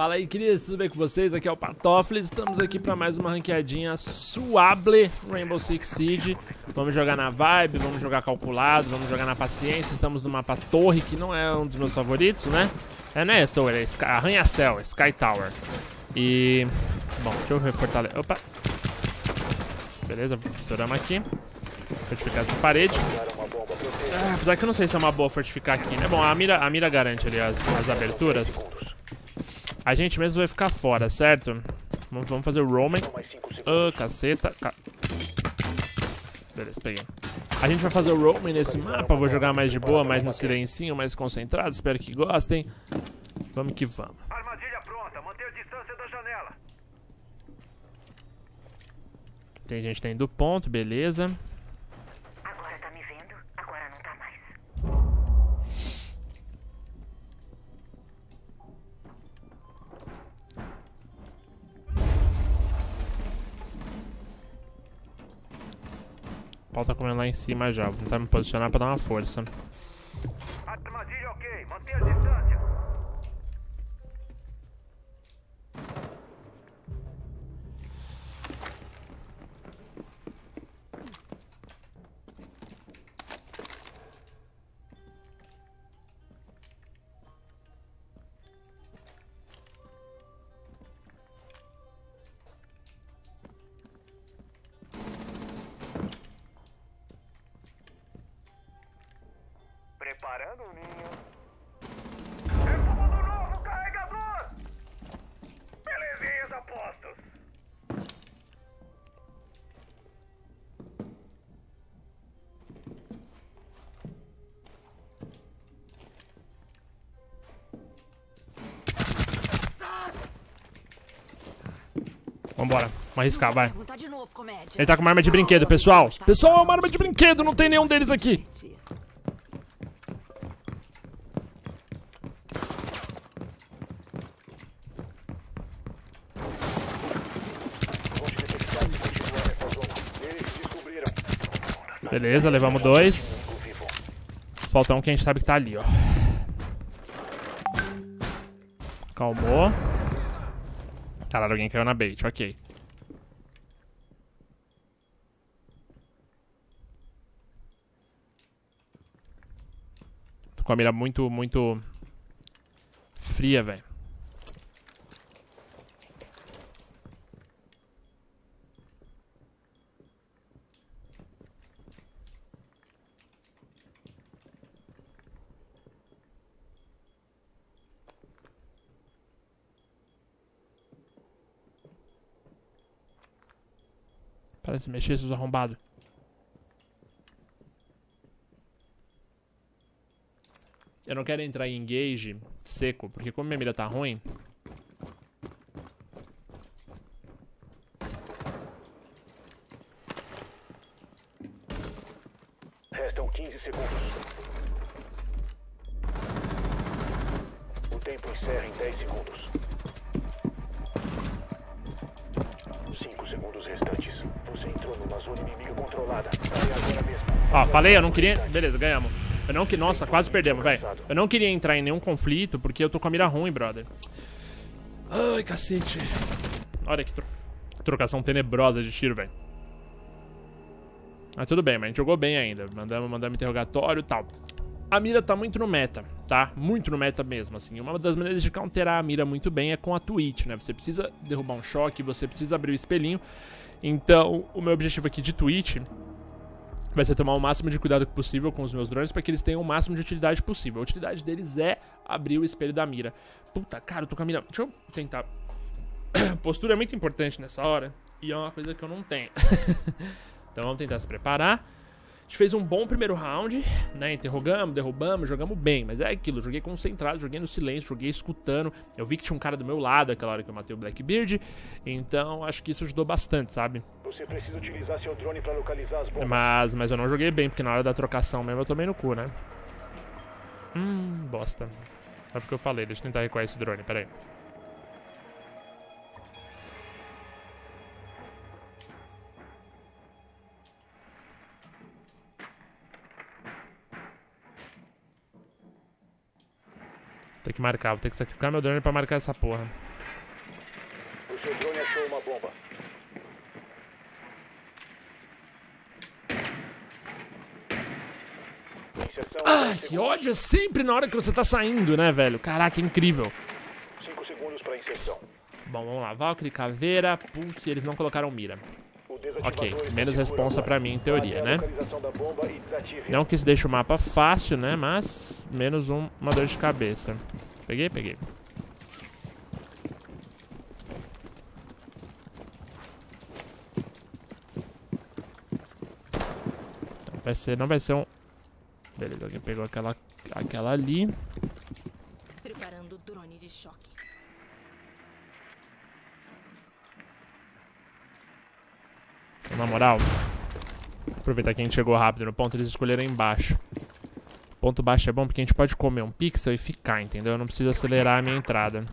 Fala aí, queridos, tudo bem com vocês? Aqui é o Patoffles, estamos aqui para mais uma ranqueadinha suable Rainbow Six Siege. Vamos jogar na vibe, vamos jogar calculado, vamos jogar na paciência. Estamos no mapa Torre, que não é um dos meus favoritos, né? É, não é Torre, é Arranha-Céu, Sky Tower. E... Bom, deixa eu refortalecer... Opa! Beleza, estouramos aqui. Fortificar essa parede. Ah, apesar que eu não sei se é uma boa fortificar aqui, né? Bom, a mira, a mira garante ali as, as aberturas. A gente mesmo vai ficar fora, certo? Vamos, vamos fazer o roaming. Ah, caceta. Ca... Beleza, peguei. A gente vai fazer o roaming nesse mapa. Vou jogar mais de boa, mais no silencinho, mais concentrado. Espero que gostem. Vamos que vamos. Armadilha pronta. Distância da janela. Tem gente dentro do ponto, beleza. Em cima já. Vou tentar me posicionar pra dar uma força. Armadilha ok. A distância. Vambora, vamos arriscar, vai. Ele tá com uma arma de brinquedo, pessoal. Pessoal, uma arma de brinquedo, não tem nenhum deles aqui. Beleza, levamos dois. Falta um que a gente sabe que tá ali, ó. Calmou. Caralho, alguém caiu na bait, ok. Com a mira muito, muito fria, velho. Se mexer, seus arrombados. Eu não quero entrar em engage seco, porque como minha mira tá ruim... Restam 15 segundos. O tempo encerra em 10 segundos. Ó, falei, eu não queria... Beleza, ganhamos. Eu não que... Nossa, quase perdemos, velho. Eu não queria entrar em nenhum conflito, porque eu tô com a mira ruim, brother. Ai, cacete. Olha que tro... trocação tenebrosa de tiro, velho. Mas tudo bem, mas a gente jogou bem ainda. Mandamos, mandamos interrogatório e tal. A mira tá muito no meta, tá? Muito no meta mesmo, assim. Uma das maneiras de counterar a mira muito bem é com a Twitch, né? Você precisa derrubar um choque, você precisa abrir o espelhinho. Então, o meu objetivo aqui de Twitch vai ser tomar o máximo de cuidado possível com os meus drones para que eles tenham o máximo de utilidade possível. A utilidade deles é abrir o espelho da mira. Puta, cara, eu tô mira... Deixa eu tentar... Postura é muito importante nessa hora e é uma coisa que eu não tenho. então vamos tentar se preparar gente fez um bom primeiro round, né? Interrogamos, derrubamos, jogamos bem. Mas é aquilo, joguei concentrado, joguei no silêncio, joguei escutando. Eu vi que tinha um cara do meu lado aquela hora que eu matei o Blackbeard. Então acho que isso ajudou bastante, sabe? Você precisa utilizar seu drone pra localizar as bombas. Mas, mas eu não joguei bem, porque na hora da trocação mesmo eu tomei no cu, né? Hum, bosta. É porque eu falei, deixa eu tentar recuar esse drone, peraí. Que marcar. Vou ter que sacrificar meu drone pra marcar essa porra. O seu drone achou uma bomba. Ah, em 10 que ódio é sempre na hora que você tá saindo, né, velho? Caraca, incrível. 5 segundos para inserção. Bom, vamos lá. Valkyrie, Caveira, Pulse, eles não colocaram mira. Ok, menos responsa pra mim, em teoria, né? Não que isso deixe o mapa fácil, né? Mas menos um, uma dor de cabeça. Peguei? Peguei. Vai ser, não vai ser um... Beleza, alguém pegou aquela, aquela ali. Preparando o drone de choque. Então, na moral, aproveitar que a gente chegou rápido no ponto, eles escolheram embaixo. Ponto baixo é bom porque a gente pode comer um pixel e ficar, entendeu? Eu não preciso acelerar a minha entrada.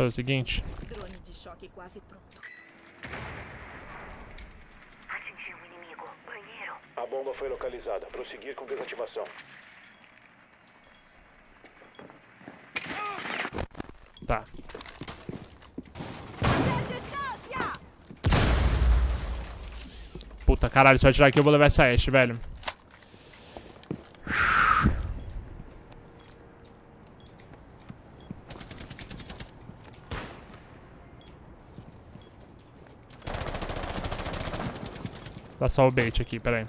Faz o seguinte, Drone de choque quase pronto. Atingiu o inimigo. Banheiro. A bomba foi localizada. Prosseguir com desativação. tá. Puta, caralho, se eu atirar aqui eu vou levar essa Ashe, velho. Dá só o bait aqui, peraí.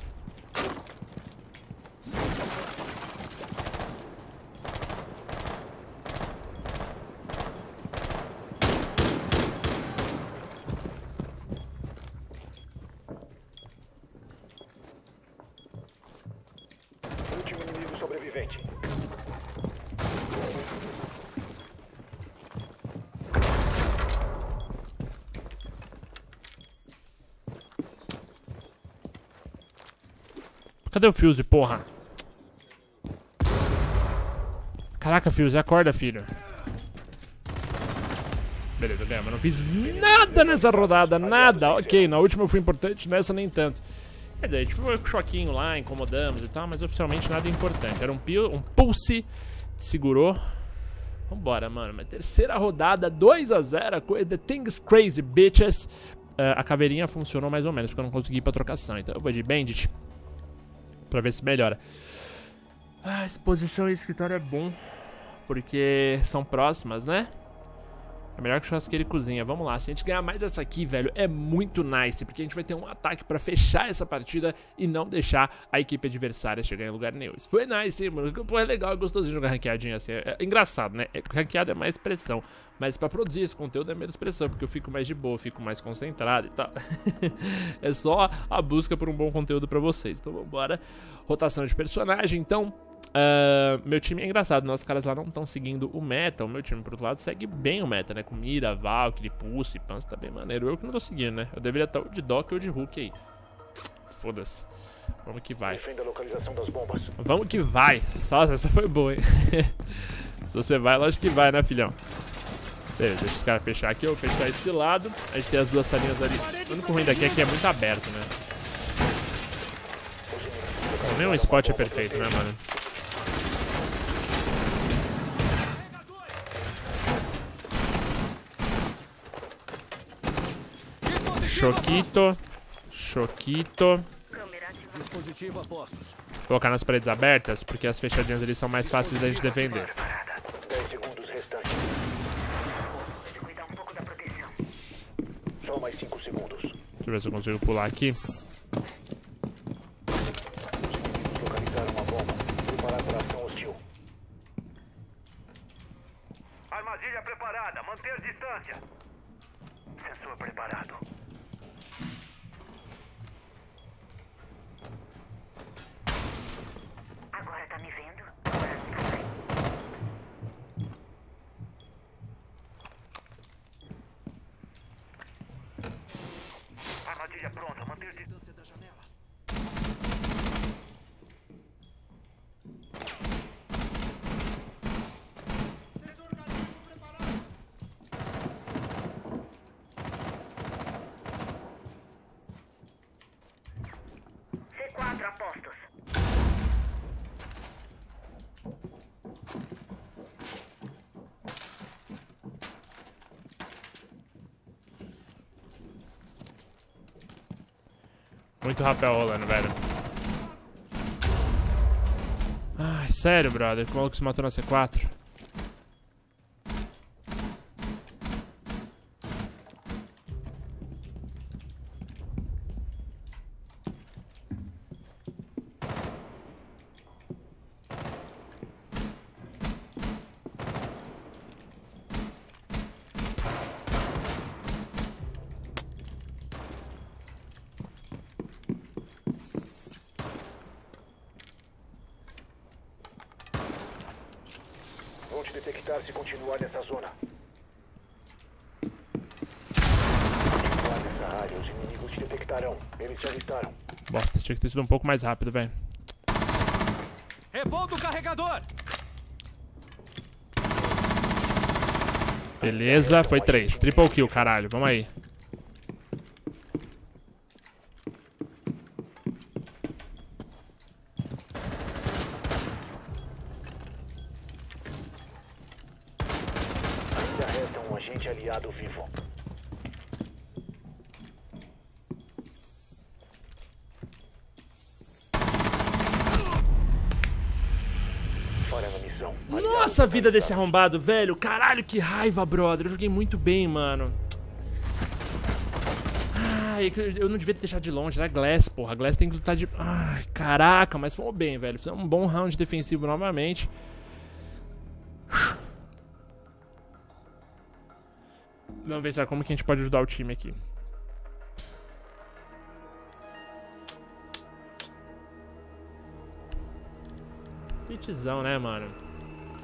Cadê o Fuse, porra? Caraca, Fuse, acorda, filho. Beleza, ganhamos. Não fiz nada nessa rodada, nada. Ok, na última eu fui importante, nessa nem tanto. Quer dizer, a gente foi com choquinho lá, incomodamos e tal, mas oficialmente nada importante. Era um, um pulse, segurou. Vambora, mano. Mas terceira rodada, 2x0, co- The Thing's Crazy, bitches. Ah, a caveirinha funcionou mais ou menos, porque eu não consegui ir pra trocação. Então eu vou de Bandit pra ver se melhora. Ah, exposição e escritório é bom, porque são próximas, né? É melhor que churrasqueira e cozinha. Vamos lá, se a gente ganhar mais essa aqui, velho, é muito nice, porque a gente vai ter um ataque pra fechar essa partida e não deixar a equipe adversária chegar em lugar nenhum. Isso foi nice, mano. Pô, é legal, é gostosinho jogar ranqueadinho assim. É, é engraçado, né? Ranqueado é mais pressão, mas pra produzir esse conteúdo é menos pressão, porque eu fico mais de boa, fico mais concentrado e tal. é só a busca por um bom conteúdo pra vocês. Então vambora. Rotação de personagem, então. Ah, meu time é engraçado, nossos caras lá não estão seguindo o meta. O meu time, por outro lado, segue bem o meta, né? Com Mira, Valkyrie, Pulse, Pans, tá bem maneiro. Eu que não tô seguindo, né? Eu deveria estar de Doc ou de Hulk aí. Foda-se. Vamos que vai. Defenda a localização das bombas. Vamos que vai. Nossa, essa foi boa, hein? Se você vai, lógico que vai, né, filhão? Beleza, deixa os caras fechar aqui. Eu vou fechar esse lado. A gente tem as duas salinhas ali. O único ruim daqui é que é muito aberto, né? Nenhum spot é perfeito, né, mano? Choquito. Choquito. Câmera ativada. Dispositivo a postos. Colocar nas paredes abertas, porque as fechadinhas ali são mais fáceis da gente defender. 10 segundos restantes. Cuidar pouco da proteção. Só mais 5 segundos. Deixa eu ver se eu consigo pular aqui. Conseguimos localizar uma bomba. Preparar para ação hostil. Armadilha preparada. Manter distância. Sensor preparado. pronta. Manter distância. Distância da janela. Desorganismo preparado. C4 a postos. Muito rapel rolando, velho. Ai, sério, brother. Que se matou na C4? Detectar se continuar nessa zona. Continuar nessa área, os inimigos te detectarão. Eles te avistaram. Bosta, tinha que ter sido um pouco mais rápido, velho. Revolta o carregador! Beleza, foi três. Triple kill, caralho. Vamos aí. Ainda resta um agente aliado vivo. Falha na missão. Nossa, a vida desse arrombado, velho. Caralho, que raiva, brother. Eu joguei muito bem, mano. Ai, eu não devia ter deixado de longe. Era Glass, porra. Glass tem que lutar de. Ai, caraca, mas foi bem, velho. Foi um bom round defensivo novamente. Vamos ver só como que a gente pode ajudar o time aqui. Hitzão, né, mano?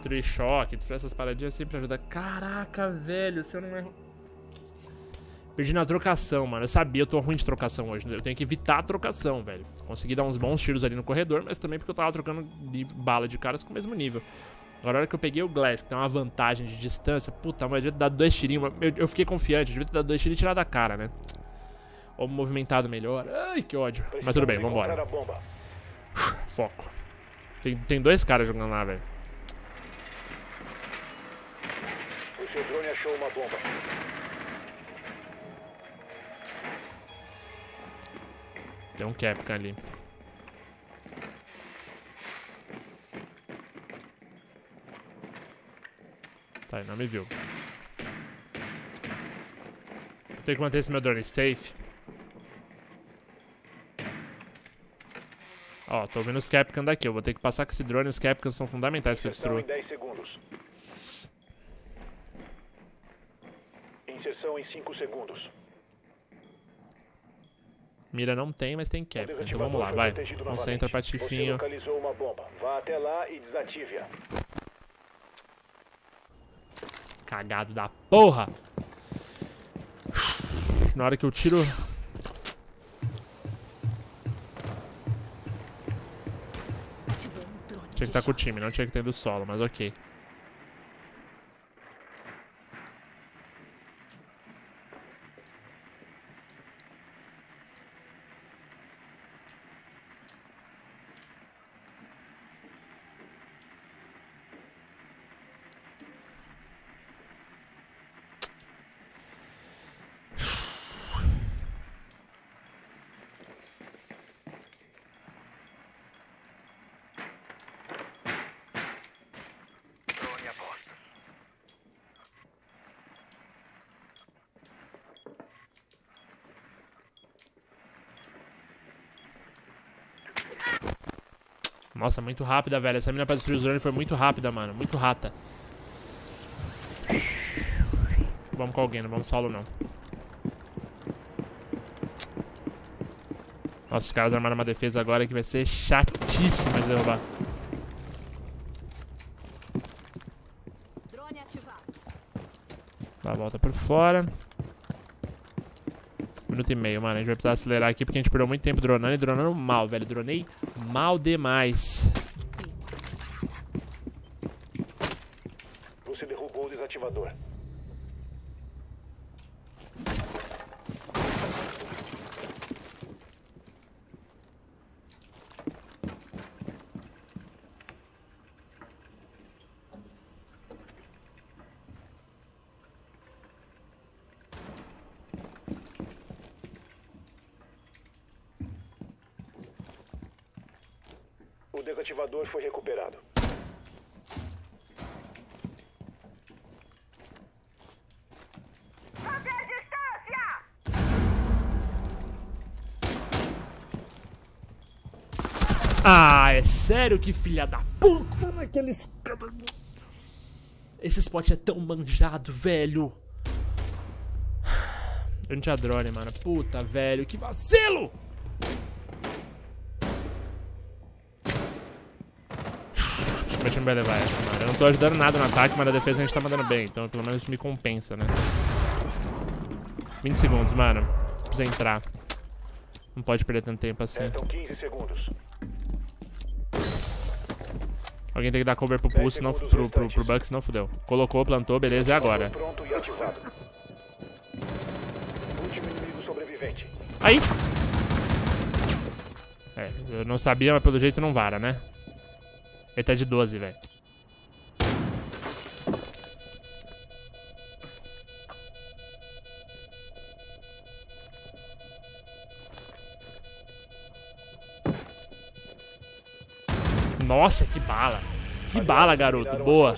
Destruir choque, destruir essas paradinhas sempre ajuda. Caraca, velho, se eu não erro. Perdi na trocação, mano. Eu sabia, eu tô ruim de trocação hoje. Eu tenho que evitar a trocação, velho. Consegui dar uns bons tiros ali no corredor, mas também porque eu tava trocando de bala de caras com o mesmo nível. Agora, a hora que eu peguei o Glass, que tem uma vantagem de distância, puta, mas eu devia ter dado dois tirinhos. Eu, eu fiquei confiante, eu devia ter dado dois tiros e tirar da cara, né? Ou movimentado melhor. Ai, que ódio. Mas tudo bem, vambora. Foco. Tem, tem dois caras jogando lá, velho. O seu drone achou uma bomba. Tem um Capcan ali. Tá, ele não me viu. Vou ter que manter esse meu drone safe. Ó, tô vendo os Capcan daqui. Eu vou ter que passar com esse drone. Os Capcans são fundamentais que eu Inserção destrua. em 10 segundos. Inserção em 5 segundos. Mira não tem, mas tem Capcan. Então vamos lá, vai. Concentra, e desative-a. Cagado da porra! Na hora que eu tiro. Tinha que estar com o time, não tinha que ter do solo, mas ok. Drone a postos. Nossa, muito rápida, velho. Essa mina pra destruir os drones foi muito rápida, mano. Muito rata. Vamos com alguém, não vamos solo, não. Nossa, os caras armaram uma defesa agora que vai ser chatíssima de derrubar. Drone a volta por fora. Minuto e meio, mano. A gente vai precisar acelerar aqui porque a gente perdeu muito tempo dronando e dronando mal, velho. Dronei mal demais. Você derrubou o desativador. O desativador foi recuperado. Manter distância! Ah, é sério que filha da puta naquele escada. Esse spot é tão manjado, velho. Eu não tinha drone, mano. Puta, velho, que vacilo! Acho que meu time vai levar essa, mano. Eu não tô ajudando nada no ataque, mas na defesa a gente tá mandando bem. Então pelo menos isso me compensa, né? 20 segundos, mano. Precisa entrar. Não pode perder tanto tempo assim. Restam 15 segundos. Alguém tem que dar cover pro Pulse, senão, pro, pro, pro Bucks, não fudeu. Colocou, plantou, beleza, e agora? Aí! É, eu não sabia, mas pelo jeito não vara, né? Ele tá de 12, velho. Nossa, que bala! Que bala, garoto. Boa.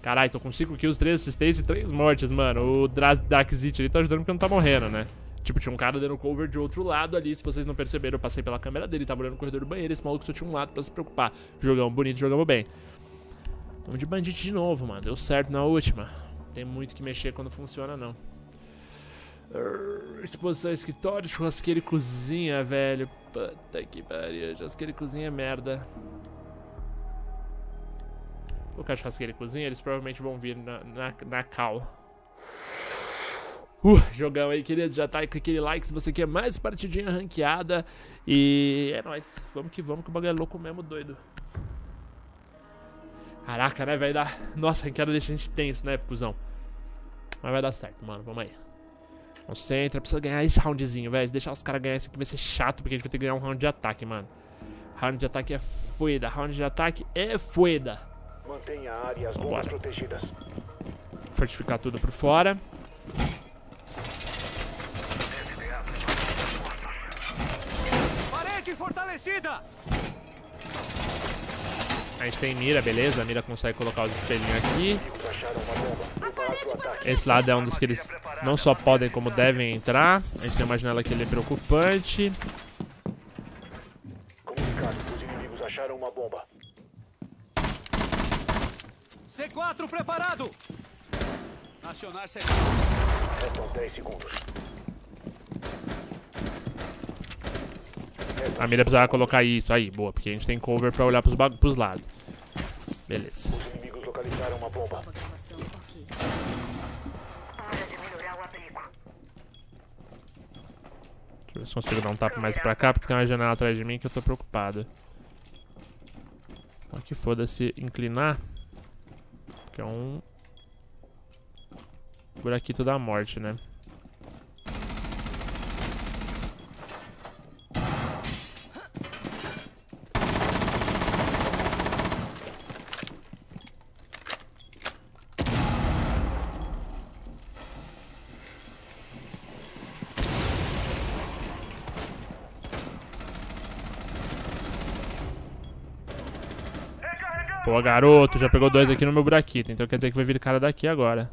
Caralho, tô com 5 kills, 3 assistências e 3 mortes, mano. O Darkzit ali tá ajudando porque não tá morrendo, né? Tipo, tinha um cara dando cover de outro lado ali. Se vocês não perceberam, eu passei pela câmera dele, tava olhando no corredor do banheiro. Esse maluco só tinha um lado pra se preocupar. Jogamos bonito, jogamos bem. Vamos de bandit de novo, mano. Deu certo na última. Tem muito que mexer quando funciona, não. Exposição escritório, churrasqueira e cozinha, velho. Puta que pariu. Churrasqueira e cozinha é merda. Colocar churrasqueira e cozinha, eles provavelmente vão vir na, na, na cal. Uh, jogão aí, querido. Já tá aí com aquele like se você quer mais partidinha ranqueada. E é nóis. Vamos que vamos, que o bagulho é louco mesmo, doido. Caraca, né? Vai dar. Nossa, ranqueada deixa a gente tenso, né, cuzão? Mas vai dar certo, mano. Vamos aí. Concentra, precisa ganhar esse roundzinho, velho. Se deixar os caras ganhar esse aqui vai ser chato, porque a gente vai ter que ganhar um round de ataque, mano. Round de ataque é foda. Round de ataque é foda. Mantenha a área as bombas protegidas. Fortificar tudo por fora. Parede fortalecida! A gente tem mira, beleza? A mira consegue colocar os espelhinhos aqui. Inimigos acharam uma bomba. Preparar para o ataque. Esse lado é um dos que eles não só podem, como devem entrar. A gente tem uma janela que ele é preocupante. Comunicado. Os inimigos acharam uma bomba. C4 preparado! Acionar C4. Restam 10 segundos. A mira precisava colocar isso aí, boa, porque a gente tem cover pra olhar pros, pros lados. Beleza. Os inimigos localizaram uma bomba. Deixa eu ver se consigo dar um tapa mais pra cá, porque tem uma janela atrás de mim que eu tô preocupado. Aqui foda-se inclinar. Que é um. Buraquito da morte, né? Pô, garoto, já pegou dois aqui no meu buraquito, então quer dizer que vai vir cara daqui agora.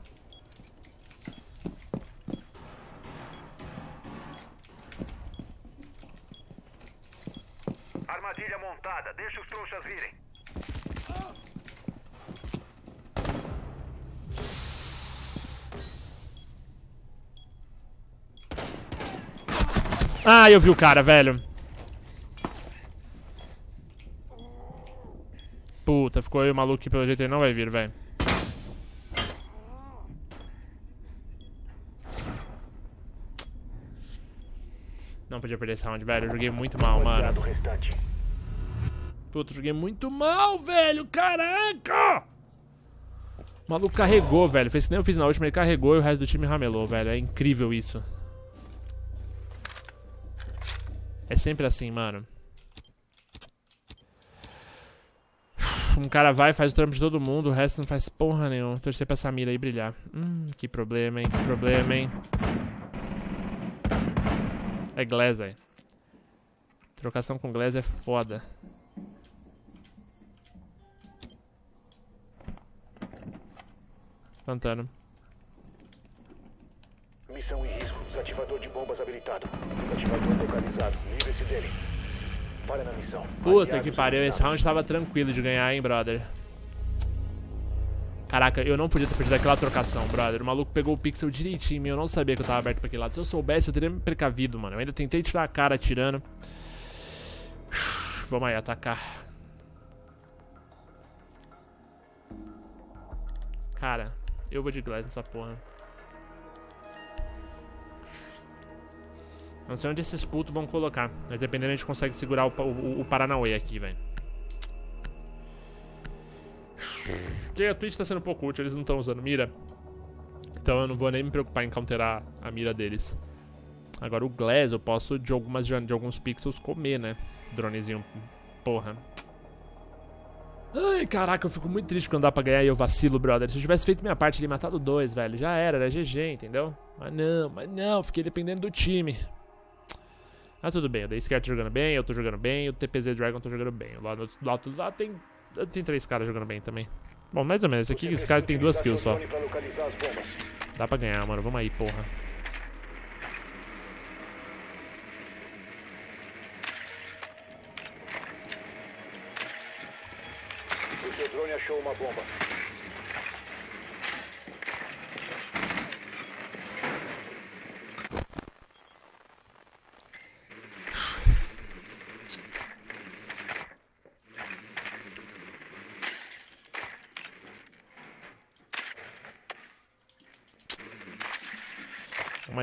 Armadilha montada. Deixa os trouxas virem. Ah, eu vi o cara, velho. Puta, ficou aí o maluco que pelo jeito ele não vai vir, velho. Não podia perder esse round, velho. Eu joguei muito mal, mano. Puta, joguei muito mal, velho. Caraca! O maluco carregou, velho. Fez que nem eu fiz na última, ele carregou e o resto do time ramelou, velho. É incrível isso. É sempre assim, mano. Um cara vai, faz o trampo de todo mundo, o resto não faz porra nenhuma. Torcer pra essa mira aí brilhar. Hum, que problema, hein? Que problema, hein? É Glass, aí. Trocação com Glass é foda. Pantano. Missão em risco. Desativador de bombas habilitado. Desativador localizado. Livre-se dele. Para na missão. Puta que pariu, esse round tava tranquilo de ganhar, hein, brother. Caraca, eu não podia ter perdido aquela trocação, brother. O maluco pegou o pixel direitinho, eu não sabia que eu tava aberto pra aquele lado. Se eu soubesse, eu teria me precavido, mano. Eu ainda tentei tirar a cara atirando. Vamos aí, atacar. Cara, eu vou de glass nessa porra. Não sei onde esses putos vão colocar. Mas dependendo, a gente consegue segurar o, o, o Paranauê aqui, velho. Porque a Twitch tá sendo um pouco útil, eles não estão usando mira. Então eu não vou nem me preocupar em counterar a mira deles. Agora o Glass eu posso de, algumas, de alguns pixels comer, né? Dronezinho. Porra. Ai, caraca, eu fico muito triste quando dá pra ganhar e eu vacilo, brother. Se eu tivesse feito minha parte ali, matado dois, velho, já era, era GG, entendeu? Mas não, mas não, fiquei dependendo do time. Ah, tudo bem, o Dayscare tá jogando bem, eu tô jogando bem, o TPZ Dragon tá jogando bem. Lá do lado tem, tem três caras jogando bem também. Bom, mais ou menos, esse aqui, esse cara tem duas kills só. Dá pra ganhar, mano, vamos aí, porra. O achou uma bomba.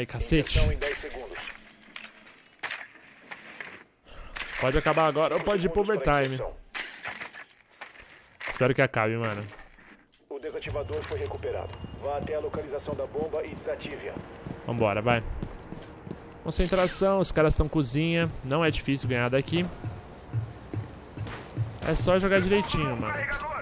Cacete. Inserção em 10 segundos. Pode acabar agora ou pode ir pro overtime. Espero que acabe, mano. O desativador foi recuperado. Vá até a localização da bomba e desative-a. Vambora, vai. Concentração, os caras estão cozinha. Não é difícil ganhar daqui. É só jogar direitinho, mano. Carregador!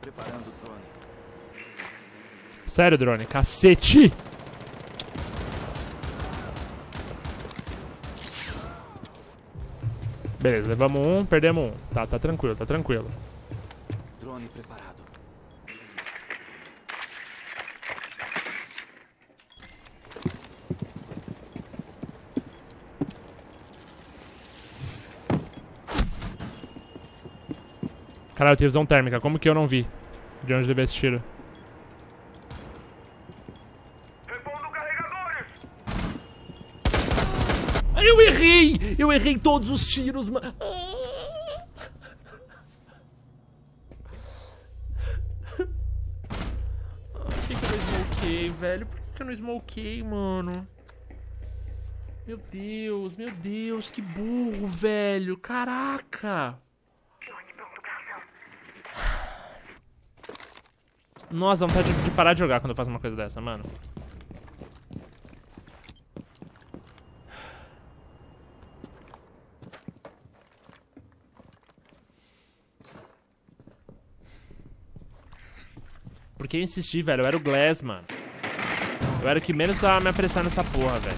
Preparando o drone. Sério, drone, cacete! Beleza, levamos um, perdemos um. Tá, tá tranquilo, tá tranquilo. Drone preparado. Caralho, tem visão térmica, como que eu não vi? De onde deve esse tiro? Repondo carregadores! Ai, eu errei! Eu errei todos os tiros, mano. Por que, eu não smokei, velho? Por que, que eu não smokei, mano? Meu Deus, meu Deus, que burro, velho. Caraca! Nossa, dá vontade de de parar de jogar quando eu faço uma coisa dessa, mano. Porque eu insisti, velho. Eu era o Glass, mano. Eu era o que menos tava me apressar nessa porra, velho.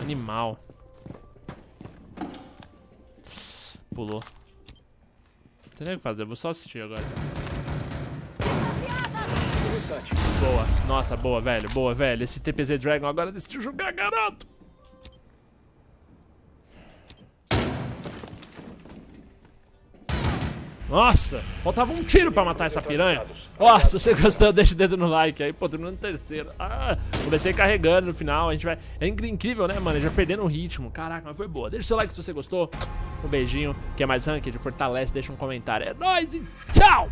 Animal. Pulou. Não tem nem o que fazer, eu vou só assistir agora. Boa. Nossa, boa, velho. Boa, velho. Esse TPZ Dragon agora decidiu jogar, garoto. Nossa, faltava um tiro pra matar essa piranha. Ó, se você gostou, deixa o dedo no like aí. Pô, tô no terceiro. Ah, comecei carregando no final. A gente vai. É incrível, né, mano? Já perdendo o ritmo. Caraca, mas foi boa. Deixa o seu like se você gostou. Um beijinho. Quer mais ranked? Fortalece, deixa um comentário. É nóis e tchau!